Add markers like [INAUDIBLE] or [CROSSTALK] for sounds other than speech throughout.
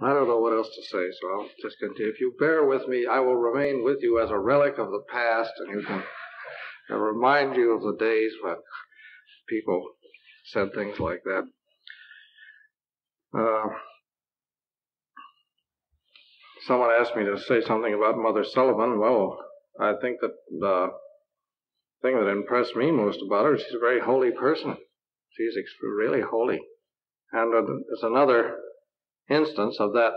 I don't know what else to say, so I'll just continue. If you bear with me, I will remain with you as a relic of the past, and you can uh, remind you of the days when people said things like that. Uh, someone asked me to say something about Mother Sullivan. Well, I think that the thing that impressed me most about her is she's a very holy person. She's really holy. And it's another instance of that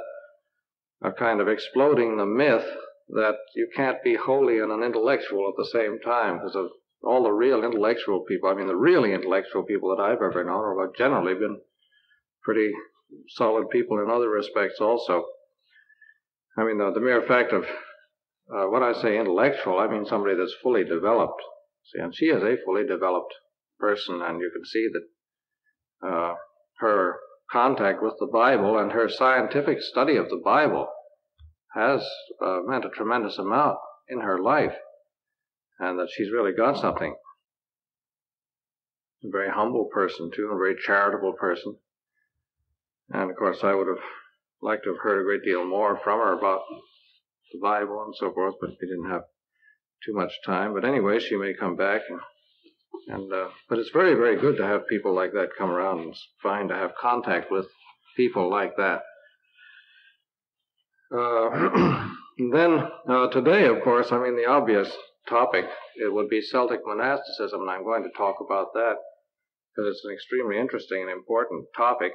a kind of exploding the myth that you can't be holy and an intellectual at the same time because of all the real intellectual people. I mean, the really intellectual people that I've ever known have generally been pretty solid people in other respects also. I mean, the, the mere fact of uh, when I say intellectual, I mean somebody that's fully developed. See, and she is a fully developed person, and you can see that uh, her contact with the Bible and her scientific study of the Bible has uh, meant a tremendous amount in her life, and that she's really got something. A very humble person, too, and a very charitable person. And of course, I would have liked to have heard a great deal more from her about the Bible and so forth, but we didn't have too much time. But anyway, she may come back and and uh, but it's very very good to have people like that come around and it's fine to have contact with people like that. Uh, [CLEARS THROAT] then uh, today, of course, I mean the obvious topic it would be Celtic monasticism, and I'm going to talk about that because it's an extremely interesting and important topic.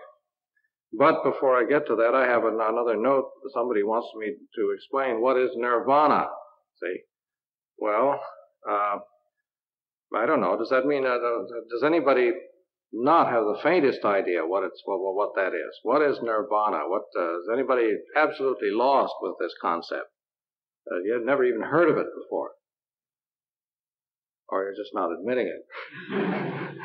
But before I get to that, I have another note. Somebody wants me to explain what is nirvana. See, well, uh, I don't know. Does that mean uh, does anybody not have the faintest idea what it's what, what that is? What is nirvana? What uh, is anybody absolutely lost with this concept? Uh, you've never even heard of it before, or you're just not admitting it.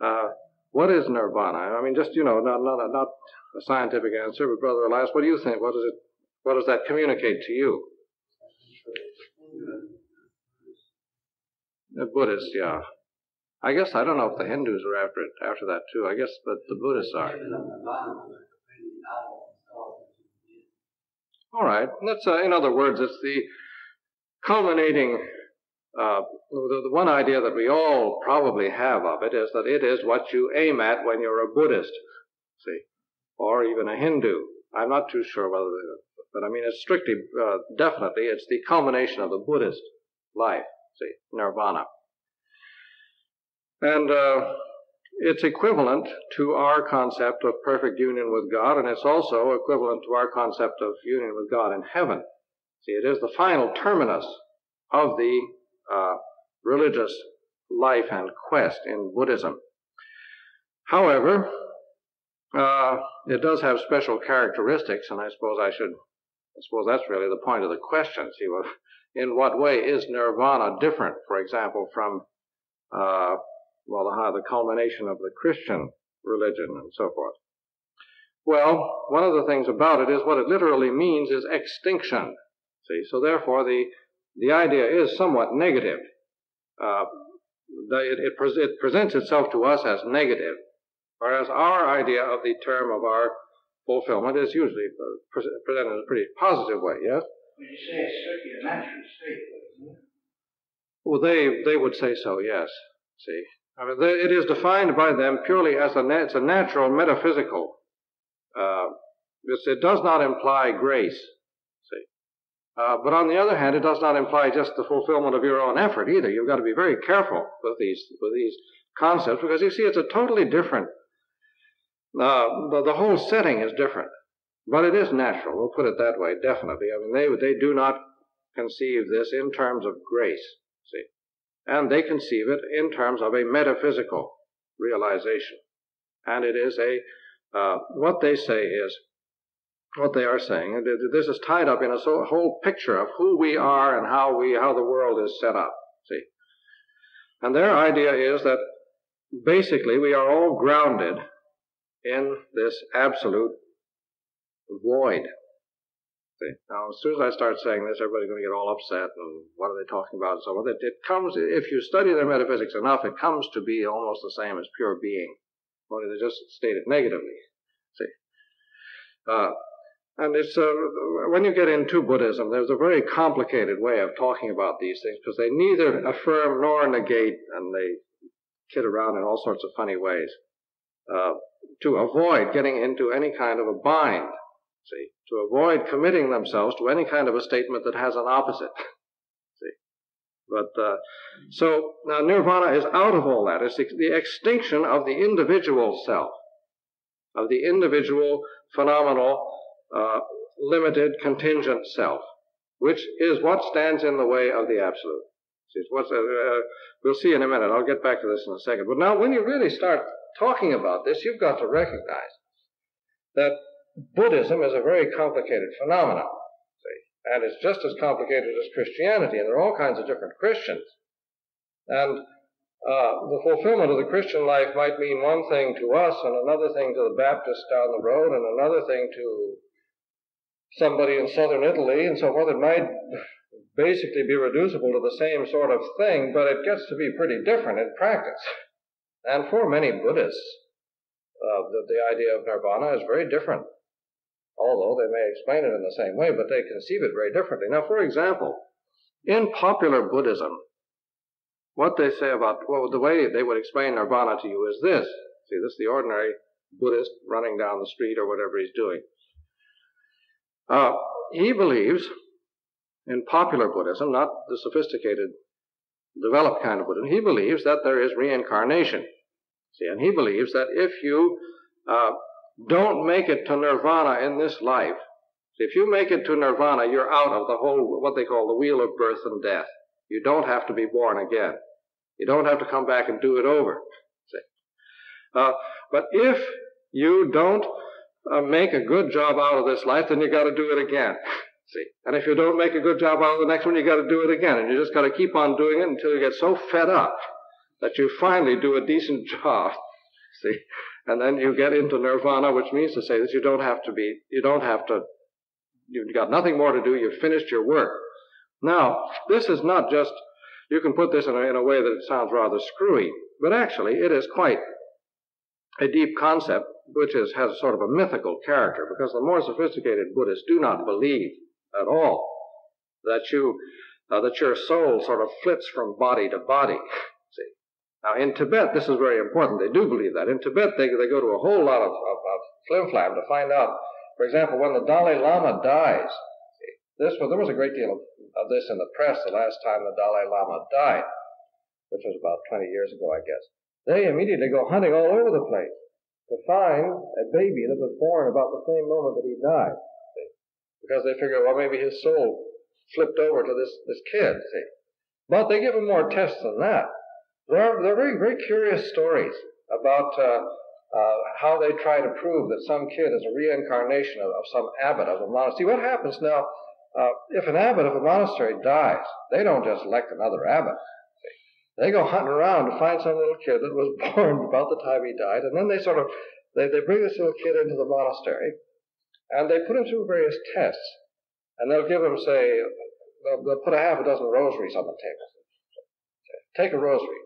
[LAUGHS] uh, what is nirvana? I mean, just you know, not not not a scientific answer, but Brother Elias, what do you think? What does it? What does that communicate to you? The Buddhist, yeah. I guess I don't know if the Hindus are after it after that too. I guess, but the Buddhists are. All right. That's uh, in other words, it's the culminating. Uh, the, the one idea that we all probably have of it is that it is what you aim at when you're a Buddhist, see, or even a Hindu. I'm not too sure whether, but I mean, it's strictly, uh, definitely, it's the culmination of the Buddhist life see, nirvana. And uh, it's equivalent to our concept of perfect union with God, and it's also equivalent to our concept of union with God in heaven. See, it is the final terminus of the uh, religious life and quest in Buddhism. However, uh, it does have special characteristics, and I suppose I should, I suppose that's really the point of the question. See, well, in what way is nirvana different, for example, from, uh, well, the, the culmination of the Christian religion and so forth? Well, one of the things about it is what it literally means is extinction. See, so therefore the, the idea is somewhat negative. Uh, it, it, it presents itself to us as negative, whereas our idea of the term of our fulfillment is usually presented in a pretty positive way, yes? Would you say it's strictly a natural state, isn't it? Well, they, they would say so, yes. See, I mean, they, it is defined by them purely as a, it's a natural metaphysical. Uh, it does not imply grace. See, uh, but on the other hand, it does not imply just the fulfillment of your own effort either. You've got to be very careful with these with these concepts because you see, it's a totally different. Uh, the, the whole setting is different. But it is natural, we'll put it that way, definitely. I mean, they, they do not conceive this in terms of grace, see. And they conceive it in terms of a metaphysical realization. And it is a, uh, what they say is, what they are saying, this is tied up in a whole picture of who we are and how we, how the world is set up, see. And their idea is that basically we are all grounded in this absolute void. See, now, as soon as I start saying this, everybody's going to get all upset and what are they talking about and so on. It, it comes, if you study their metaphysics enough, it comes to be almost the same as pure being. Only they just state it negatively. See. Uh, and it's uh, when you get into Buddhism, there's a very complicated way of talking about these things because they neither affirm nor negate, and they kid around in all sorts of funny ways uh, to avoid getting into any kind of a bind. See, to avoid committing themselves to any kind of a statement that has an opposite. [LAUGHS] see, but uh, so now nirvana is out of all that. It's the, the extinction of the individual self, of the individual phenomenal uh, limited, contingent self, which is what stands in the way of the absolute. See, what's, uh, uh, we'll see in a minute. I'll get back to this in a second. But now, when you really start talking about this, you've got to recognize that Buddhism is a very complicated phenomenon. See? And it's just as complicated as Christianity, and there are all kinds of different Christians. And uh, the fulfillment of the Christian life might mean one thing to us, and another thing to the Baptist down the road, and another thing to somebody in southern Italy and so forth. It might basically be reducible to the same sort of thing, but it gets to be pretty different in practice. [LAUGHS] And for many Buddhists, uh, the, the idea of nirvana is very different. Although they may explain it in the same way, but they conceive it very differently. Now, for example, in popular Buddhism, what they say about, well, the way they would explain nirvana to you is this. See, this is the ordinary Buddhist running down the street or whatever he's doing. Uh, he believes in popular Buddhism, not the sophisticated, developed kind of Buddhism, he believes that there is reincarnation. See, and he believes that if you uh, don't make it to nirvana in this life, if you make it to nirvana, you're out of the whole, what they call the wheel of birth and death. You don't have to be born again. You don't have to come back and do it over. See? Uh, but if you don't uh, make a good job out of this life, then you got to do it again. [LAUGHS] See? And if you don't make a good job out of the next one, you got to do it again. And you just got to keep on doing it until you get so fed up that you finally do a decent [LAUGHS] job. See? And then you get into nirvana, which means to say that you don't have to be, you don't have to, you've got nothing more to do, you've finished your work. Now, this is not just, you can put this in a, in a way that it sounds rather screwy, but actually it is quite a deep concept which is, has sort of a mythical character because the more sophisticated Buddhists do not believe at all that you uh, that your soul sort of flits from body to body. See, now in Tibet this is very important. They do believe that. In Tibet they they go to a whole lot of, of, of flim flam to find out. For example, when the Dalai Lama dies, see, this was there was a great deal of, of this in the press the last time the Dalai Lama died, which was about 20 years ago, I guess. They immediately go hunting all over the place to find a baby that was born about the same moment that he died. Because they figure, well, maybe his soul flipped over to this, this kid, see. But they give him more tests than that. There are, there are very, very curious stories about uh, uh, how they try to prove that some kid is a reincarnation of, of some abbot of a monastery. What happens now, uh, if an abbot of a monastery dies, they don't just elect another abbot. They go hunting around to find some little kid that was [LAUGHS] born about the time he died, and then they sort of they, they bring this little kid into the monastery, and they put him through various tests, and they'll give him say they'll, they'll put a half a dozen rosaries on the table. Take a rosary.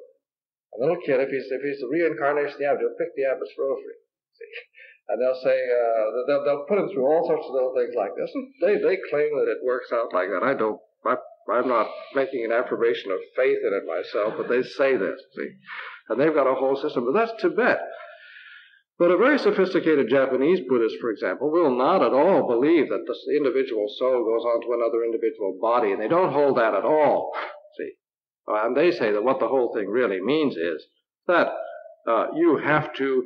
A little kid, if he's if he's the reincarnation of the abbot, he'll pick the abbot's rosary. See? [LAUGHS] And they'll say uh, they'll, they'll put him through all sorts of little things like this, and they they claim that it works out like that. I don't. I I'm not making an affirmation of faith in it myself, but they say this, see. And they've got a whole system. But that's Tibet. But a very sophisticated Japanese Buddhist, for example, will not at all believe that the individual soul goes on to another individual body, and they don't hold that at all. See? And they say that what the whole thing really means is that uh, you have to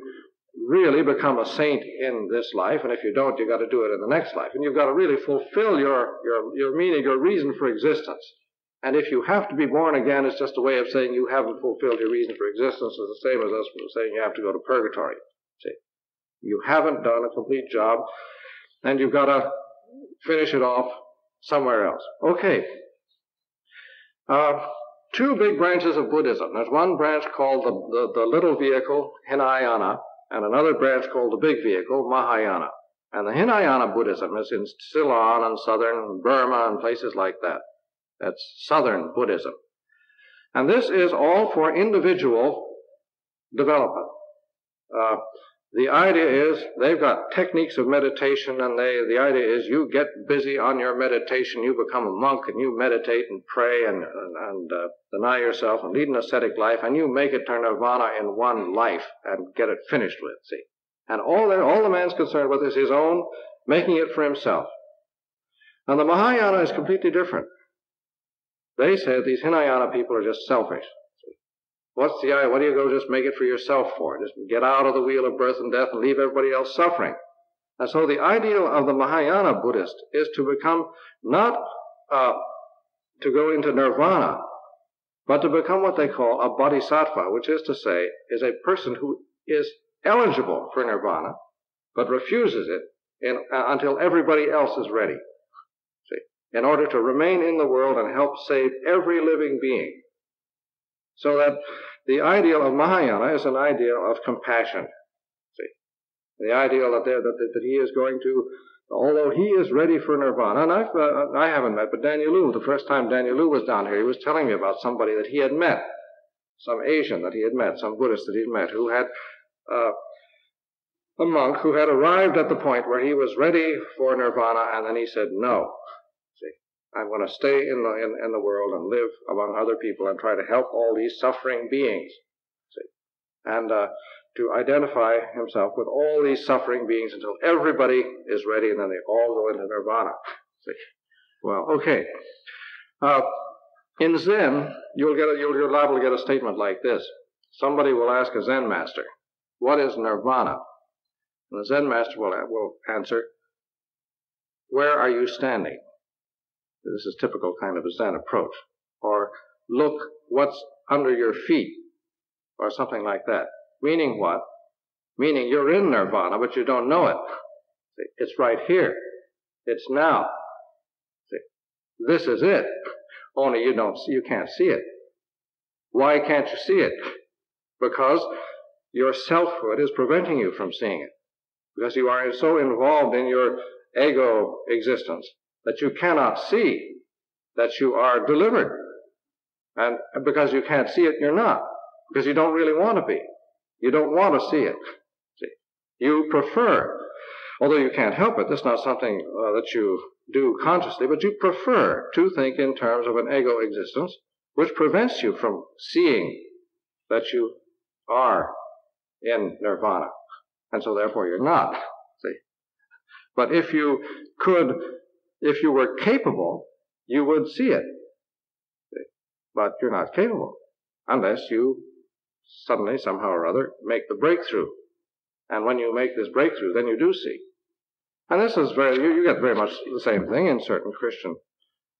really become a saint in this life, and if you don't, you've got to do it in the next life. And you've got to really fulfill your, your, your meaning, your reason for existence. And if you have to be born again, it's just a way of saying you haven't fulfilled your reason for existence. It's the same as us saying you have to go to purgatory. You haven't done a complete job, and you've got to finish it off somewhere else. Okay. Uh, two big branches of Buddhism. There's one branch called the, the, the little vehicle, Hinayana, and another branch called the big vehicle, Mahayana. And the Hinayana Buddhism is in Ceylon and southern Burma and places like that. That's southern Buddhism. And this is all for individual development. Uh, The idea is they've got techniques of meditation, and they, the idea is you get busy on your meditation, you become a monk, and you meditate and pray and, and, and uh, deny yourself and lead an ascetic life, and you make it to nirvana in one life and get it finished with, see. And all, that, all the man's concerned with is his own making it for himself. and the Mahayana is completely different. They say these Hinayana people are just selfish. What's the idea? What do you go just make it for yourself for? Just get out of the wheel of birth and death and leave everybody else suffering. And so the ideal of the Mahayana Buddhist is to become not uh, to go into nirvana, but to become what they call a bodhisattva, which is to say, is a person who is eligible for nirvana, but refuses it in, uh, until everybody else is ready. See, in order to remain in the world and help save every living being. So that the ideal of Mahayana is an ideal of compassion. See, the ideal that, that, that he is going to, although he is ready for nirvana, and I've, uh, I haven't met, but Daniel Lu, the first time Daniel Lu was down here, he was telling me about somebody that he had met, some Asian that he had met, some Buddhist that he had met, who had uh, a monk who had arrived at the point where he was ready for nirvana, and then he said no. I'm going to stay in the, in, in, the world and live among other people and try to help all these suffering beings. See? And uh, to identify himself with all these suffering beings until everybody is ready and then they all go into nirvana. See? Well, okay. Uh, in Zen, you'll get a, you'll, you're liable to get a statement like this. Somebody will ask a Zen master, what is nirvana? And the Zen master will, will answer, where are you standing? This is typical kind of a Zen approach. Or look what's under your feet, or something like that. Meaning what? Meaning you're in nirvana, but you don't know it. See, it's right here. It's now. See, this is it. Only you don't, see, you can't see it. Why can't you see it? Because your selfhood is preventing you from seeing it. Because you are so involved in your ego existence that you cannot see that you are delivered. And because you can't see it, you're not. Because you don't really want to be. You don't want to see it. See? You prefer, although you can't help it, that's not something uh, that you do consciously, but you prefer to think in terms of an ego existence, which prevents you from seeing that you are in nirvana. And so therefore you're not. See? But if you could if you were capable, you would see it. But you're not capable unless you suddenly, somehow or other, make the breakthrough. And when you make this breakthrough, then you do see. And this is very, you, you get very much the same thing in certain Christian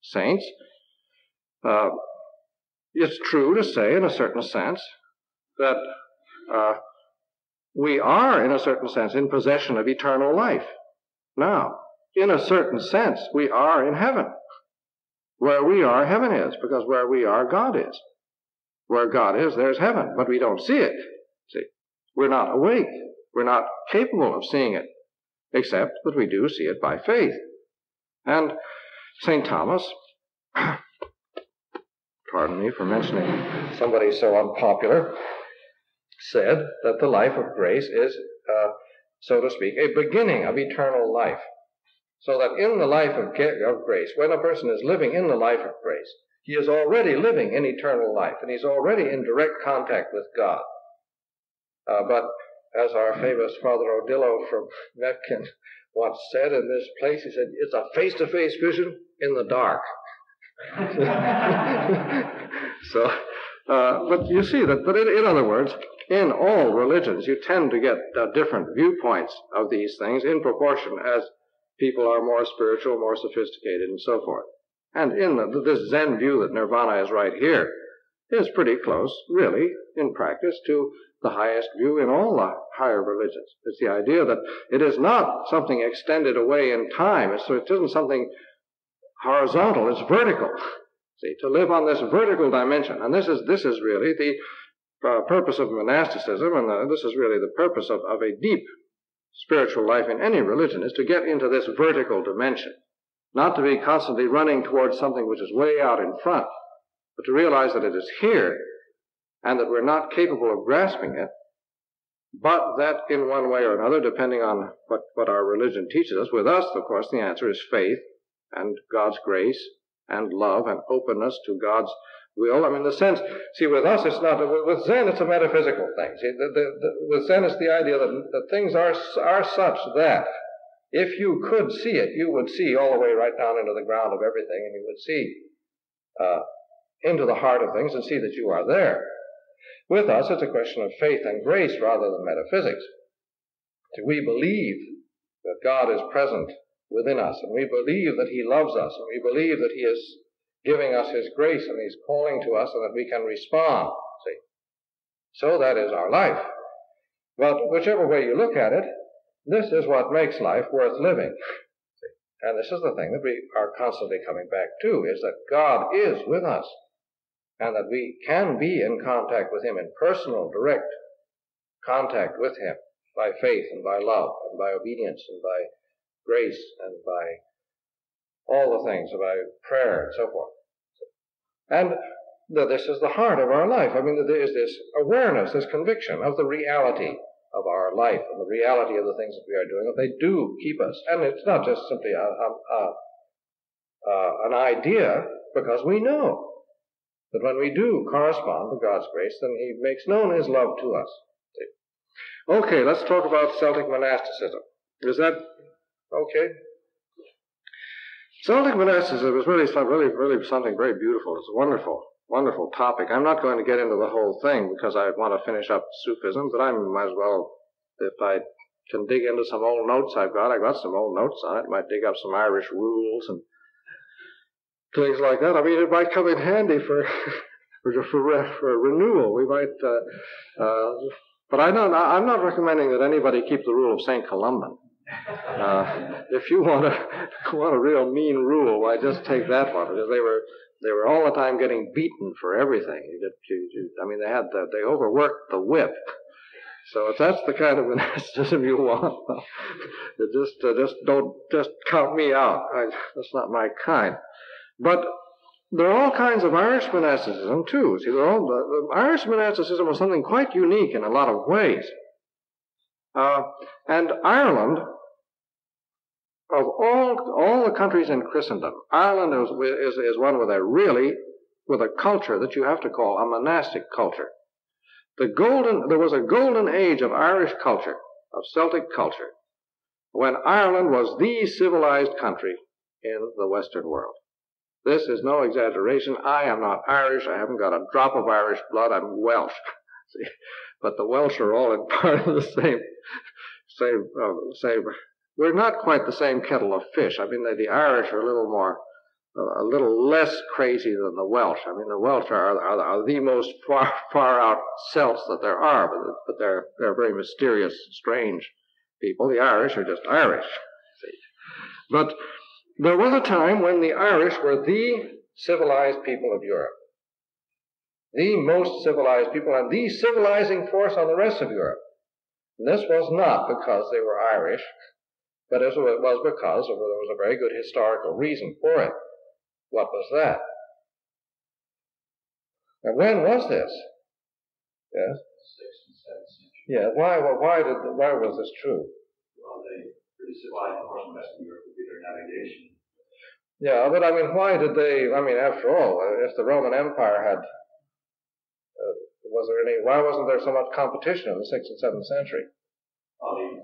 saints. Uh, it's true to say, in a certain sense, that uh, we are, in a certain sense, in possession of eternal life now in a certain sense, we are in heaven. Where we are, heaven is, because where we are, God is. Where God is, there's heaven, but we don't see it. See, we're not awake. We're not capable of seeing it, except that we do see it by faith. And St. Thomas, [CLEARS THROAT] pardon me for mentioning somebody so unpopular, said that the life of grace is, uh, so to speak, a beginning of eternal life. So that in the life of, of grace, when a person is living in the life of grace, he is already living in eternal life, and he's already in direct contact with God. Uh, but as our famous Father Odillo from Mepkin once said in this place, he said, it's a face-to-face vision in the dark. [LAUGHS] so, uh, but you see that, but in, in, other words, in all religions, you tend to get uh, different viewpoints of these things in proportion as people are more spiritual, more sophisticated, and so forth. And in the, this Zen view that nirvana is right here is pretty close, really, in practice, to the highest view in all the higher religions. It's the idea that it is not something extended away in time. It's, so it isn't something horizontal. It's vertical. [LAUGHS] See, to live on this vertical dimension, and this is this is really the uh, purpose of monasticism, and the, this is really the purpose of, of a deep spiritual life in any religion is to get into this vertical dimension. Not to be constantly running towards something which is way out in front, but to realize that it is here and that we're not capable of grasping it but that in one way or another, depending on what, what our religion teaches us, with us, of course, the answer is faith and God's grace and love and openness to God's will. I mean, the sense, see, with us, it's not, with Zen, it's a metaphysical thing. See, the, the, the, with Zen, it's the idea that, that things are, are such that if you could see it, you would see all the way right down into the ground of everything, and you would see uh, into the heart of things and see that you are there. With us, it's a question of faith and grace rather than metaphysics. Do we believe that God is present within us, and we believe that He loves us, and we believe that He is giving us His grace, and He's calling to us, and that we can respond. See? So that is our life. But whichever way you look at it, this is what makes life worth living. And this is the thing that we are constantly coming back to, is that God is with us and that we can be in contact with Him in personal, direct contact with Him by faith and by love and by obedience and by grace and by all the things, about prayer and so forth. And that this is the heart of our life. I mean, that there is this awareness, this conviction of the reality of our life and the reality of the things that we are doing, that they do keep us. And it's not just simply a, a, a, an idea, because we know that when we do correspond to God's grace, then He makes known His love to us. Okay, let's talk about Celtic monasticism. Is that okay? Celtic monasticism is was really, really, really something very beautiful. It's a wonderful, wonderful topic. I'm not going to get into the whole thing because I want to finish up Sufism, but I might as well, if I can dig into some old notes I've got, I've got some old notes on it. Might dig up some Irish rules and things like that. I mean, it might come in handy for [LAUGHS] for, for, for renewal. We might, uh, uh, but I don't. I'm not recommending that anybody keep the rule of Saint Columban. Uh, if you want a [LAUGHS] want a real mean rule, why just take that one because they were they were all the time getting beaten for everything. I mean, they had the, they overworked the whip. So if that's the kind of [LAUGHS] monasticism you want, [LAUGHS] just uh, just don't just count me out. I, that's not my kind. But there are all kinds of Irish monasticism too. See, all, the, the, Irish monasticism was something quite unique in a lot of ways. Uh, and Ireland, of all all the countries in Christendom, Ireland is, is, is one with a really with a culture that you have to call a monastic culture. The golden there was a golden age of Irish culture, of Celtic culture, when Ireland was the civilized country in the Western world. This is no exaggeration. I am not Irish. I haven't got a drop of Irish blood. I'm Welsh. [LAUGHS] But the Welsh are all in [LAUGHS] part of the same, same, uh, same. We're not quite the same kettle of fish. I mean, the, the Irish are a little more, uh, a little less crazy than the Welsh. I mean, the Welsh are, are, are the most [LAUGHS] far, far out Celts that there are, but, but they're, they're very mysterious, strange people. The Irish are just Irish. See. But there was a time when the Irish were the civilized people of Europe. The most civilized people and the civilizing force on the rest of Europe. And this was not because they were Irish, but as it was because there was a very good historical reason for it. What was that? And when was this? Yes? Sixth and seventh century. Yeah, why, why, did, why was this true? Well, they pretty civilized in Western Europe navigation. Yeah, but I mean, why did they? I mean, after all, if the Roman Empire had, uh, was there any? Why wasn't there so much competition in the sixth and seventh century? Oh, the.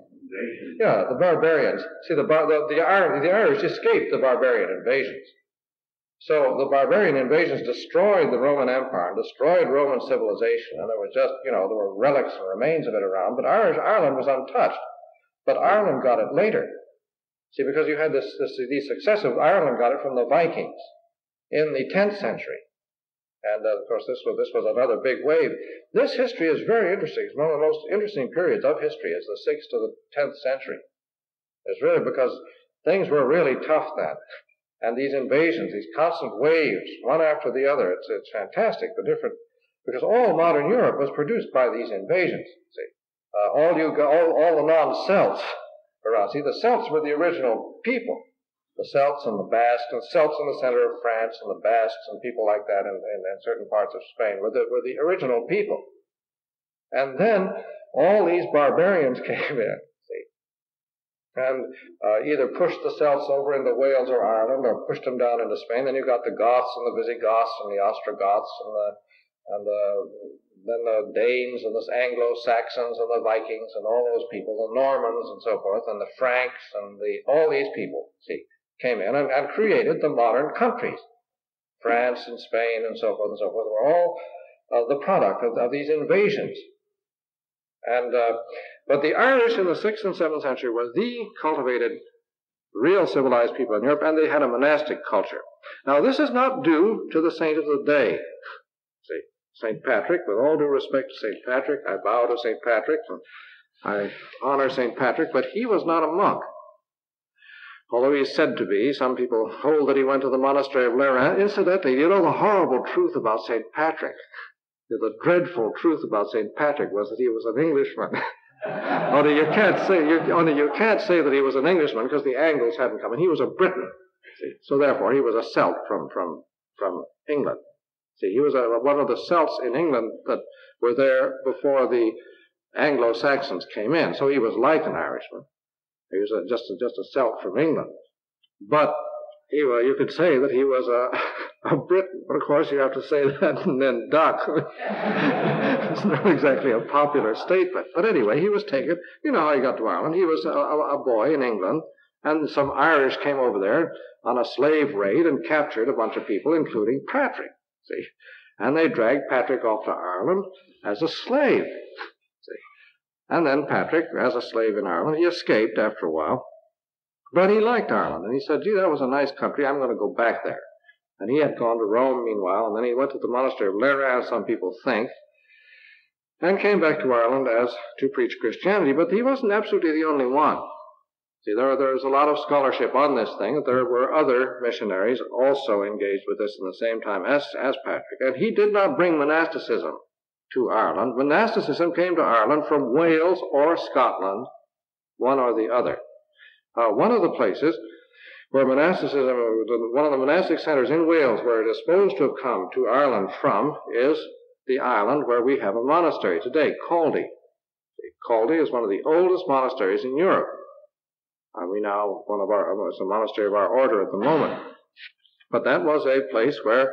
Yeah, the barbarians. See, the the the, the Irish escaped the barbarian invasions. So the barbarian invasions destroyed the Roman Empire and destroyed Roman civilization, and there was just, you know, there were relics and remains of it around, but Irish, Ireland was untouched. But Ireland got it later. See, because you had this, this, these successive, Ireland got it from the Vikings in the 10th century. And uh, of course, this was, this was another big wave. This history is very interesting. It's one of the most interesting periods of history is the 6th to the 10th century. It's really because things were really tough then. And these invasions, these constant waves, one after the other, it's, it's fantastic, the different, because all modern Europe was produced by these invasions, see. Uh, all you, all, all the non-Celts around. See, the Celts were the original people. The Celts and the Basques, and Celts in the center of France, and the Basques, and people like that in, in, in certain parts of Spain were the, were the original people. And then all these barbarians [LAUGHS] came in, see, and uh, either pushed the Celts over into Wales or Ireland, or pushed them down into Spain. Then you got the Goths and the Visigoths and the Ostrogoths and the and the then the Danes and the Anglo-Saxons and the Vikings and all those people, the Normans and so forth, and the Franks and the all these people, see, came in and, and created the modern countries. France and Spain and so forth and so forth were all uh, the product of, of, these invasions. And uh, but the Irish in the sixth and seventh century were the cultivated, real civilized people in Europe, and they had a monastic culture. Now this is not due to the saint of the day. See, St. Patrick, with all due respect to St. Patrick, I bow to St. Patrick and I honor St. Patrick, but he was not a monk. Although he's said to be, some people hold that he went to the monastery of Lerins. Incidentally, you know the horrible truth about St. Patrick? The dreadful truth about St. Patrick was that he was an Englishman. [LAUGHS] only you can't say you, only you can't say that he was an Englishman because the Angles hadn't come, and he was a Briton. See? So therefore, he was a Celt from from from England. See, he was a, one of the Celts in England that were there before the Anglo-Saxons came in. So he was like an Irishman. He was a, just a, just a Celt from England. But he, you could say that he was a, [LAUGHS] a Briton. But of course, you have to say [LAUGHS] that and then duck. [LAUGHS] it's not exactly a popular statement. But anyway, he was taken. You know how he got to Ireland. He was a, a boy in England, and some Irish came over there on a slave raid and captured a bunch of people, including Patrick. See? And they dragged Patrick off to Ireland as a slave. And then Patrick, as a slave in Ireland, he escaped after a while. But he liked Ireland, and he said, gee, that was a nice country, I'm going to go back there. And he had gone to Rome meanwhile, and then he went to the monastery of Lerins, some people think, and came back to Ireland as to preach Christianity, but he wasn't absolutely the only one. See, there, there's a lot of scholarship on this thing. There were other missionaries also engaged with this in the same time as, as Patrick, and he did not bring monasticism to Ireland. Monasticism came to Ireland from Wales or Scotland, one or the other. Uh, one of the places where monasticism, one of the monastic centers in Wales where it is supposed to have come to Ireland from is the island where we have a monastery today, Caldy. Caldy is one of the oldest monasteries in Europe. And we now, one of our, it's a monastery of our order at the moment. But that was a place where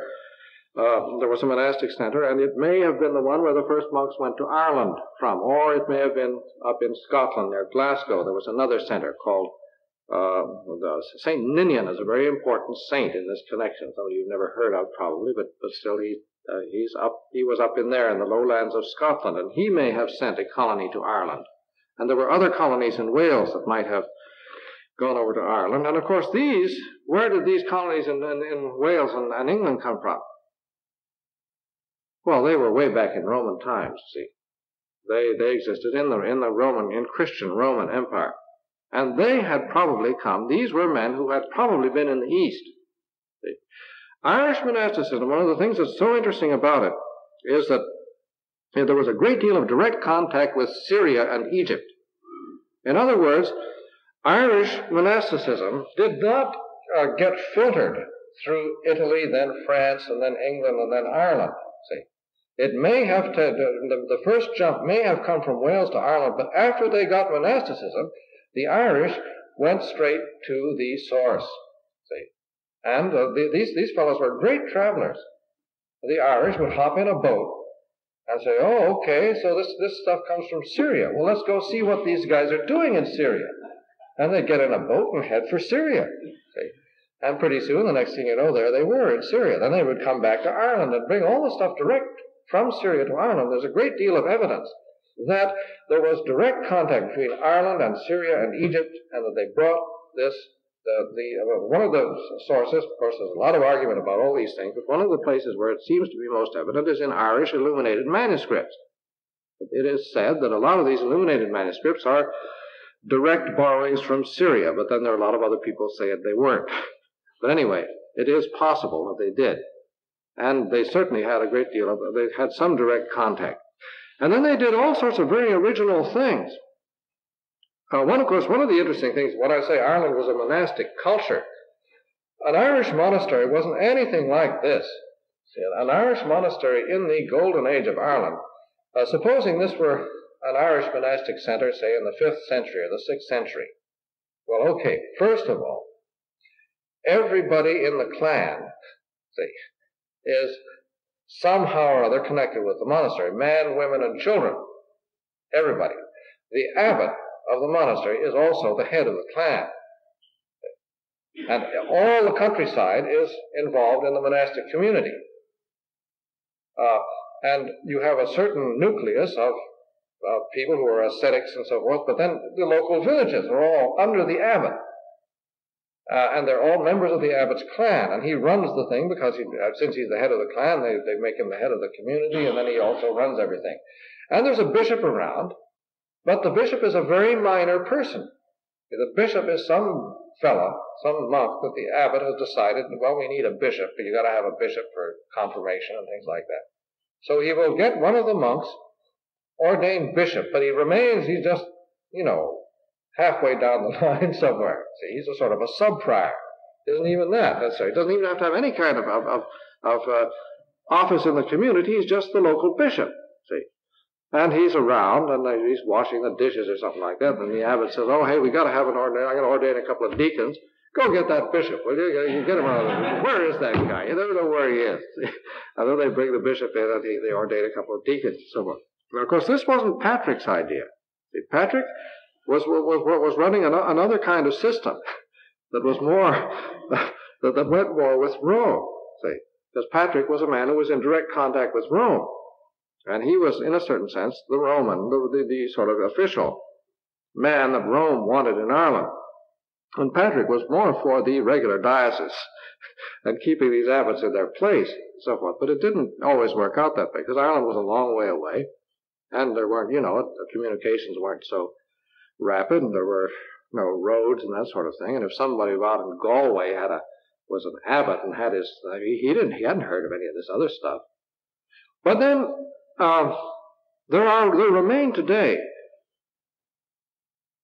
uh, there was a monastic center, and it may have been the one where the first monks went to Ireland from, or it may have been up in Scotland near Glasgow. There was another center called uh, Saint Ninian is a very important saint in this connection. Of you've never heard of probably, but but still he uh, he's up he was up in there in the lowlands of Scotland, and he may have sent a colony to Ireland. And there were other colonies in Wales that might have gone over to Ireland. And of course, these where did these colonies in, in, in Wales and, and England come from? Well, they were way back in Roman times, see. They, they existed in the, in the Roman, in Christian Roman Empire. And they had probably come, these were men who had probably been in the East. See. Irish monasticism, one of the things that's so interesting about it is that you know, there was a great deal of direct contact with Syria and Egypt. In other words, Irish monasticism did not uh, get filtered through Italy, then France, and then England, and then Ireland. See, it may have to, the, the first jump may have come from Wales to Ireland, but after they got monasticism, the Irish went straight to the source. See, and uh, the, these these fellows were great travelers. The Irish would hop in a boat and say, "Oh, okay, so this this stuff comes from Syria. Well, let's go see what these guys are doing in Syria." And they'd get in a boat and head for Syria. See? And pretty soon, the next thing you know, there they were in Syria. Then they would come back to Ireland and bring all the stuff direct from Syria to Ireland, there's a great deal of evidence that there was direct contact between Ireland and Syria and Egypt, and that they brought this. The, the uh, one of the sources, of course, there's a lot of argument about all these things, but one of the places where it seems to be most evident is in Irish illuminated manuscripts. It is said that a lot of these illuminated manuscripts are direct borrowings from Syria, but then there are a lot of other people say that they weren't. But anyway, it is possible that they did. And they certainly had a great deal of, they had some direct contact. And then they did all sorts of very original things. Uh, one, of course, one of the interesting things, when I say Ireland was a monastic culture, an Irish monastery wasn't anything like this. See, an Irish monastery in the golden age of Ireland, uh, supposing this were an Irish monastic center, say in the fifth century or the sixth century. Well, okay, first of all, everybody in the clan, see, is somehow or other connected with the monastery men, women, and children. Everybody. The abbot of the monastery is also the head of the clan. And all the countryside is involved in the monastic community. Uh, and you have a certain nucleus of uh, people who are ascetics and so forth, but then the local villages are all under the abbot. Uh, and they're all members of the abbot's clan, and he runs the thing because he, uh, since he's the head of the clan, they, they make him the head of the community, and then he also runs everything. And there's a bishop around, but the bishop is a very minor person. The bishop is some fellow, some monk that the abbot has decided, well, we need a bishop, but you gotta have a bishop for confirmation and things like that. So he will get one of the monks ordained bishop, but he remains, he's just, you know, halfway down the [LAUGHS] line somewhere. See, he's a sort of a sub prior. Isn't even that necessary. He doesn't even have to have any kind of, of, of, of uh, office in the community. He's just the local bishop. See. And he's around and he's washing the dishes or something like that. And the abbot says, Oh, hey, we got to have an ordain. I'm going to ordain a couple of deacons. Go get that bishop, will you? You get him out of there. [LAUGHS] Where is that guy? You never know where he is. [LAUGHS] and then they bring the bishop in and he, they ordain a couple of deacons and so on. Now, of course, this wasn't Patrick's idea. See, Patrick was, was, was running an, another kind of system that was more, [LAUGHS] that, that went more with Rome, see. Because Patrick was a man who was in direct contact with Rome. And he was, in a certain sense, the Roman, the, the, the sort of official man that Rome wanted in Ireland. And Patrick was more for the regular diocese [LAUGHS] and keeping these abbots in their place and so forth. But it didn't always work out that way because Ireland was a long way away and there weren't, you know, communications weren't so rapid, and there were no roads and that sort of thing. And if somebody out in Galway had a was an abbot and had his, I mean, he didn't, he hadn't heard of any of this other stuff. But then uh, there are there remain today.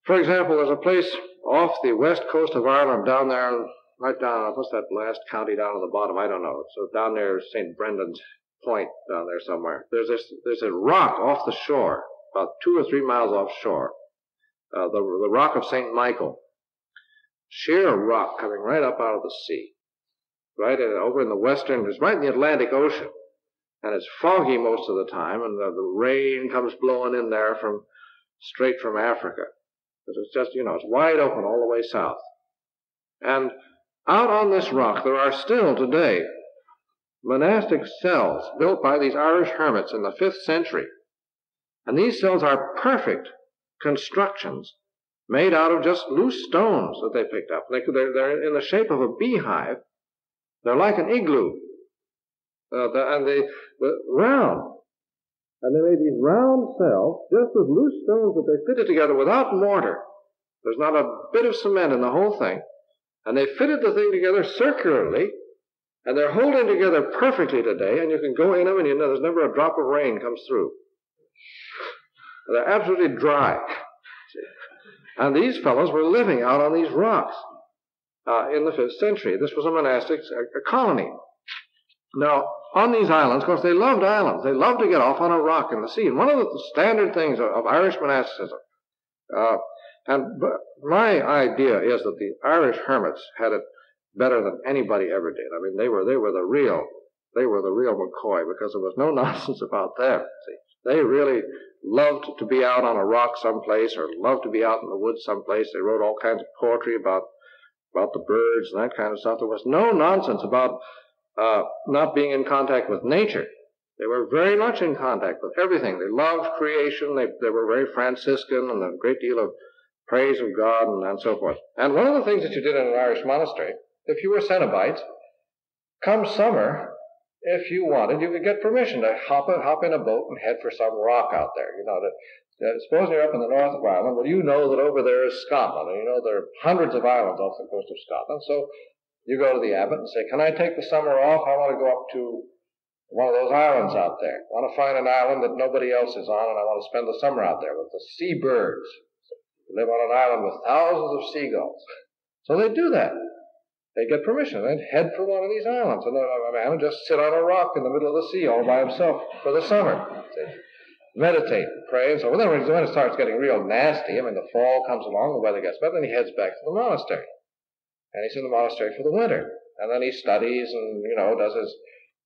For example, there's a place off the west coast of Ireland down there, right down what's that last county down on the bottom? I don't know. So down there, St. Brendan's Point down there somewhere. There's this there's a rock off the shore, about two or three miles offshore uh, the, the rock of St. Michael. Sheer rock coming right up out of the sea. Right in, over in the western, it's right in the Atlantic Ocean. And it's foggy most of the time, and the, the rain comes blowing in there from straight from Africa. Because it's just, you know, it's wide open all the way south. And out on this rock, there are still today monastic cells built by these Irish hermits in the fifth century. And these cells are perfect constructions made out of just loose stones that they picked up. They, are they're in the shape of a beehive. They're like an igloo. Uh, the, and they, were round. And they made these round cells, just with loose stones that they fitted together without mortar. There's not a bit of cement in the whole thing. And they fitted the thing together circularly, and they're holding together perfectly today, and you can go in them and you know there's never a drop of rain comes through. They're absolutely dry. And these fellows were living out on these rocks uh, in the fifth century. This was a monastic a, a colony. Now, on these islands, of course, they loved islands. They loved to get off on a rock in the sea. And one of the standard things of, of Irish monasticism, uh, and my idea is that the Irish hermits had it better than anybody ever did. I mean, they were they were the real they were the real McCoy because there was no [LAUGHS] nonsense about them. See, they really loved to be out on a rock someplace or loved to be out in the woods someplace. They wrote all kinds of poetry about about the birds and that kind of stuff. There was no nonsense about uh, not being in contact with nature. They were very much in contact with everything. They loved creation. They, they were very Franciscan and a great deal of praise of God and, and so forth. And one of the things that you did in an Irish monastery, if you were Cenobites, come summer, if you wanted, you could get permission to hop, hop in a boat and head for some rock out there. You know, to, uh, suppose you're up in the north of Ireland, well, you know that over there is Scotland, and you know there are hundreds of islands off the coast of Scotland. So you go to the abbot and say, "Can I take the summer off? I want to go up to one of those islands out there. I want to find an island that nobody else is on, and I want to spend the summer out there with the seabirds. Live on an island with thousands of seagulls." So they do that. They get permission. They'd head for one of these islands. And uh, a man would just sit on a rock in the middle of the sea all by himself for the summer. meditate, pray, and so on. Then when it starts getting real nasty, I mean, the fall comes along, the weather gets better, then he heads back to the monastery. And he's in the monastery for the winter. And then he studies and, you know, does his,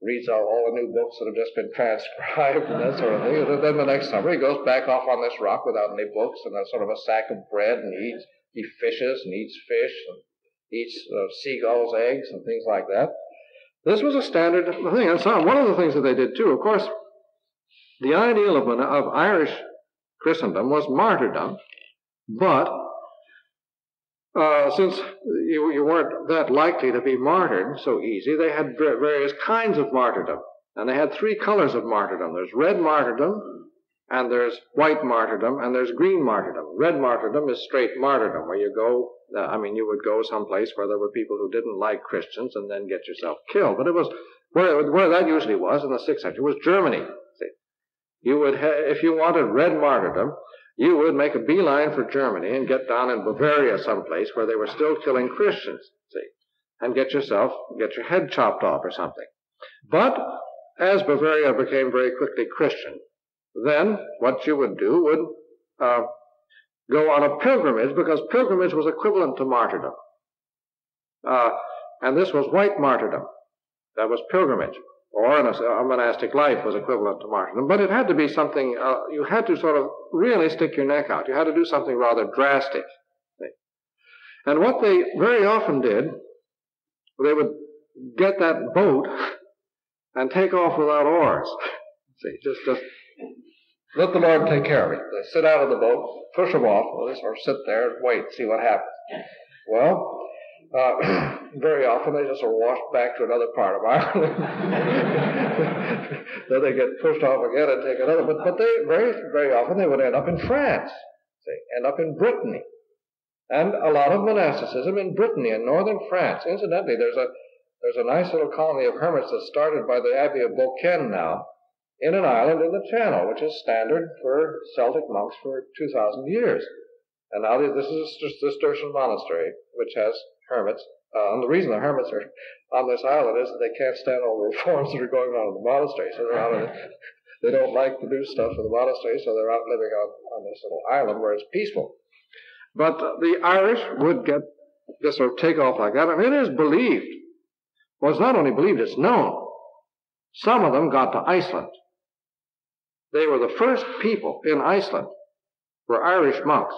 reads all, all the new books that have just been [LAUGHS] transcribed and that sort of thing. And then the next summer he goes back off on this rock without any books and a sort of a sack of bread and he eats, he fishes and eats fish and eats uh, seagulls' eggs and things like that. This was a standard thing. And so one of the things that they did too, of course, the ideal of, an, of Irish Christendom was martyrdom, but uh, since you, you, weren't that likely to be martyred so easy, they had various kinds of martyrdom. And they had three colors of martyrdom. There's red martyrdom, and there's white martyrdom, and there's green martyrdom. Red martyrdom is straight martyrdom, where you go, uh, I mean, you would go someplace where there were people who didn't like Christians and then get yourself killed. But it was, where, where that usually was in the 6th century was Germany. You would, ha- if you wanted red martyrdom, you would make a beeline for Germany and get down in Bavaria someplace where they were still killing Christians, see, and get yourself, get your head chopped off or something. But as Bavaria became very quickly Christian, then what you would do would uh, go on a pilgrimage because pilgrimage was equivalent to martyrdom. Uh, and this was white martyrdom. That was pilgrimage or a, a, monastic life was equivalent to martyrdom. But it had to be something, uh, you had to sort of really stick your neck out. You had to do something rather drastic. And what they very often did, they would get that boat [LAUGHS] and take off without oars. [LAUGHS] See, just, just let the Lord take care of it. They sit out of the boat, push them off, or sit there and wait, see what happens. Well, uh, [CLEARS THROAT] very often they just are washed back to another part of Ireland. [LAUGHS] then they get pushed off again and take another. But, but they very, very often they would end up in France. They end up in Brittany. And a lot of monasticism in Brittany and northern France. Incidentally, there's a, there's a nice little colony of hermits that's started by the Abbey of Beaucaire now in an island in the Channel, which is standard for Celtic monks for 2,000 years. And now this is a Cistercian monastery, which has hermits. Uh, and the reason the hermits are on this island is that they can't stand all the reforms that are going on in the monastery. So they're out they don't like to do stuff for the monastery, so they're out living on, on this little island where it's peaceful. But the Irish would get this sort of take off like that, and it is believed. Well, it's not only believed, it's known. Some of them got to Iceland. They were the first people in Iceland were Irish monks,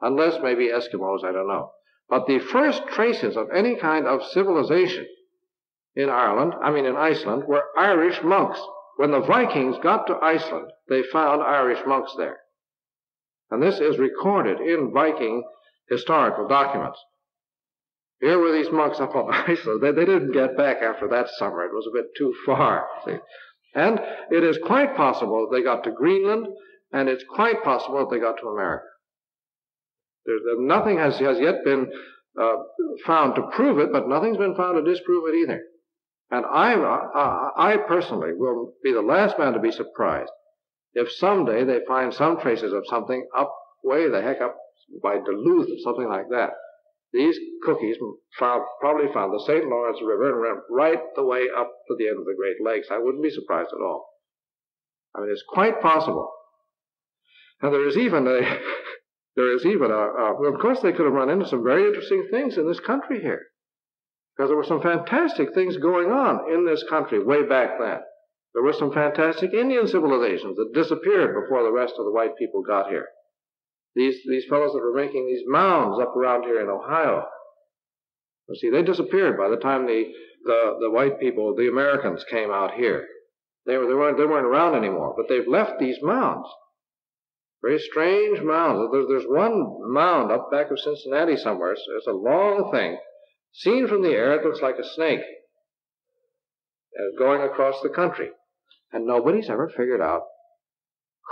unless maybe Eskimos, I don't know. But the first traces of any kind of civilization in Ireland, I mean in Iceland, were Irish monks. When the Vikings got to Iceland, they found Irish monks there. And this is recorded in Viking historical documents. Here were these monks up on [LAUGHS] Iceland. They, they didn't get back after that summer. It was a bit too far. See? And it is quite possible that they got to Greenland, and it's quite possible that they got to America. There's, nothing has, has yet been uh, found to prove it, but nothing's been found to disprove it either. And I, I, I personally will be the last man to be surprised if someday they find some traces of something up way the heck up by Duluth or something like that. These Culdees found, probably found the St. Lawrence River and ran right the way up to the end of the Great Lakes. I wouldn't be surprised at all. I mean, it's quite possible. And there is even a, [LAUGHS] there is even a, a well, of course, they could have run into some very interesting things in this country here. Because there were some fantastic things going on in this country way back then. There were some fantastic Indian civilizations that disappeared before the rest of the white people got here. These, these fellows that were making these mounds up around here in Ohio. You see, they disappeared by the time the, the, the white people, the Americans, came out here. They, were, they, weren't, they weren't around anymore, but they've left these mounds. Very strange mounds. There's, there's one mound up back of Cincinnati somewhere. It's, it's a long thing. Seen from the air, it looks like a snake uh, going across the country. And nobody's ever figured out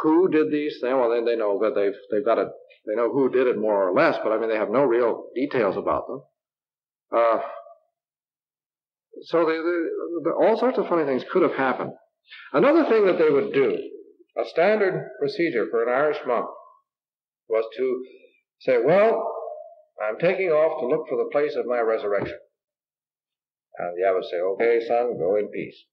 who did these things. Well, they, they know that they've, they've got it, they know who did it more or less, but I mean, they have no real details about them. Uh, so they, they, all sorts of funny things could have happened. Another thing that they would do a standard procedure for an Irish monk was to say, Well, I'm taking off to look for the place of my resurrection. And the abbot would say, Okay, son, go in peace.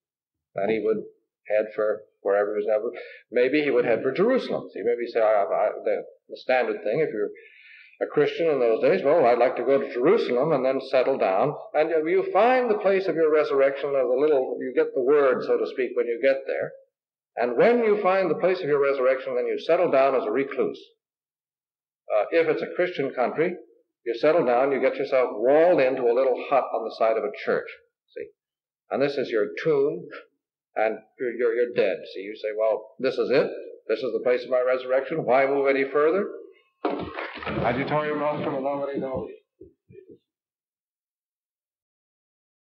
Then he would head for wherever he was. Maybe he would head for Jerusalem. See, maybe say, I, I, the, the standard thing, if you're a Christian in those days, well, I'd like to go to Jerusalem and then settle down. And you find the place of your resurrection as a little, you get the word, so to speak, when you get there. And when you find the place of your resurrection, then you settle down as a recluse. Uh, if it's a Christian country, you settle down, you get yourself walled into a little hut on the side of a church. See? And this is your tomb, and you're, you're, dead. See, you say, well, this is it. This is the place of my resurrection. Why move any further? Adjutorium nostrum, knows.